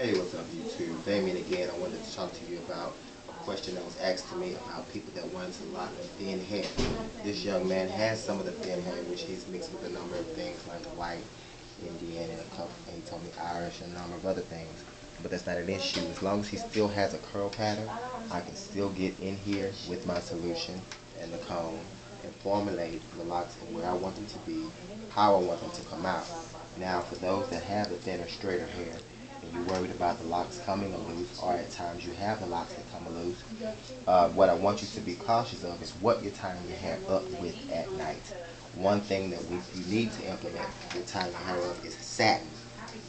Hey, what's up, YouTube? Damian again. I wanted to talk to you about a question that was asked to me about people that want a lot of thin hair. This young man has some of the thin hair, which he's mixed with a number of things like white, Indian, and a couple, and he told me Irish, and a number of other things. But that's not an issue. As long as he still has a curl pattern, I can still get in here with my solution and the comb and formulate the locks and where I want them to be, how I want them to come out. Now, for those that have the thinner, straighter hair, and you're worried about the locks coming loose, or at times you have the locks that come loose, uh, what I want you to be cautious of is what you're tying your hair up with at night. One thing that we, you need to implement when tying your hair up is satin.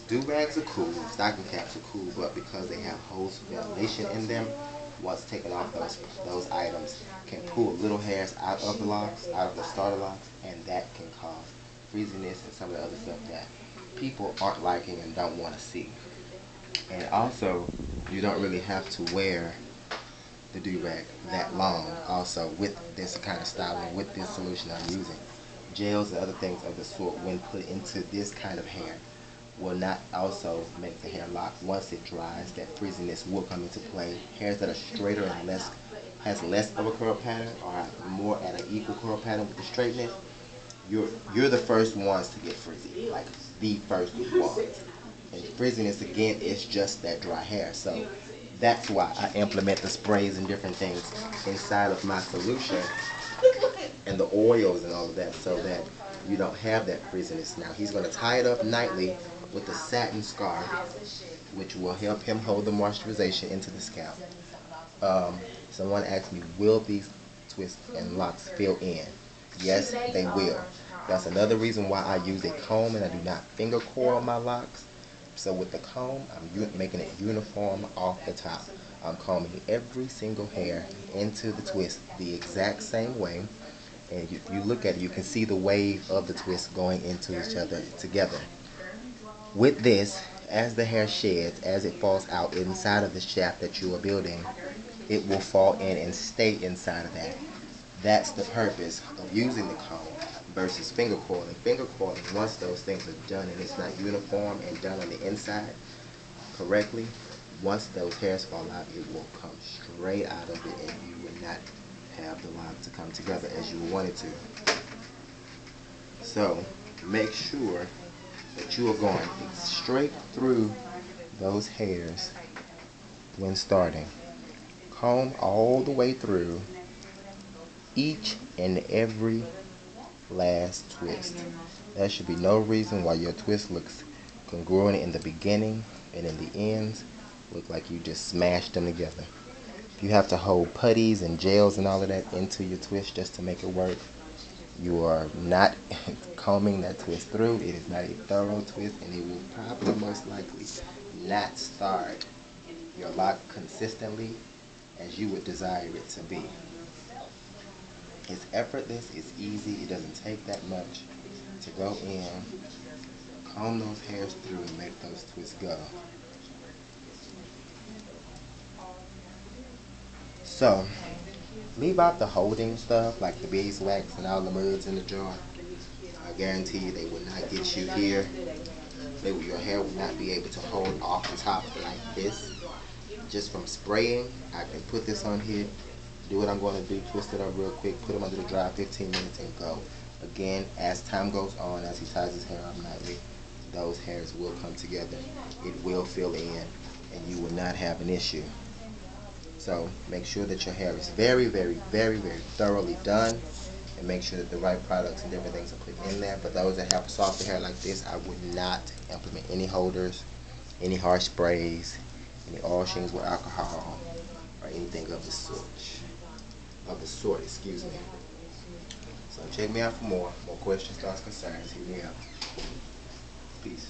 Do-rags are cool, stocking caps are cool, but because they have hose ventilation in them, once taken off those those items can pull little hairs out of the locks, out of the starter locks, and that can cause frizziness and some of the other stuff that people aren't liking and don't want to see. And also, you don't really have to wear the do-rag that long also with this kind of styling, with this solution I'm using. Gels and other things of the sort when put into this kind of hair will not also make the hair lock. Once it dries, that frizziness will come into play. Hairs that are straighter and less has less of a curl pattern or more at an equal curl pattern with the straightness, you're you're the first ones to get frizzy, like the first ones. And frizziness again is just that dry hair. So that's why I implement the sprays and different things inside of my solution and the oils and all of that so that you don't have that frizziness. Now he's going to tie it up nightly with a satin scarf which will help him hold the moisturization into the scalp. Um, someone asked me, will these twists and locks fill in? Yes, they will. That's another reason why I use a comb and I do not finger coil my locks. So with the comb, I'm making it uniform off the top. I'm combing every single hair into the twist the exact same way. And you, you look at it, you can see the wave of the twist going into each other together. With this, as the hair sheds, as it falls out inside of the shaft that you are building, it will fall in and stay inside of that. That's the purpose of using the comb versus finger coiling. Finger coiling, once those things are done and it's not uniform and done on the inside correctly, once those hairs fall out, it will come straight out of it and you will not have the lock to come together as you want it to. So, make sure that you are going straight through those hairs when starting. Comb all the way through each and every last twist. There should be no reason why your twist looks congruent in the beginning and in the ends look like you just smashed them together. If you have to hold putties and gels and all of that into your twist just to make it work, you are not combing that twist through. It is not a thorough twist and it will probably most likely not start your lock consistently as you would desire it to be. It's effortless, it's easy, it doesn't take that much to go in, comb those hairs through and make those twists go. So, leave out the holding stuff like the beeswax and all the muds in the jar. I guarantee you they will not get you here. They, your hair will not be able to hold off the top like this. Just from spraying, I can put this on here do what I'm going to do, twist it up real quick, put them under the dry 15 minutes and go. Again, as time goes on, as he ties his hair up nightly, those hairs will come together. It will fill in and you will not have an issue. So make sure that your hair is very, very, very, very thoroughly done and make sure that the right products and different things are put in there. For those that have softer hair like this, I would not implement any holders, any harsh sprays, any oil sheens with alcohol, or anything of the sort of the sort, excuse me. So check me out for more, more questions, thoughts, concerns. Hit me up. Peace.